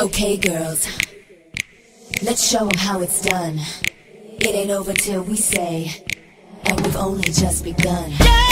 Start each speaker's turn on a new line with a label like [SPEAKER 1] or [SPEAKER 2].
[SPEAKER 1] Okay, girls, let's show 'em how it's done. It ain't over till we say, and we've only just begun.
[SPEAKER 2] Yeah!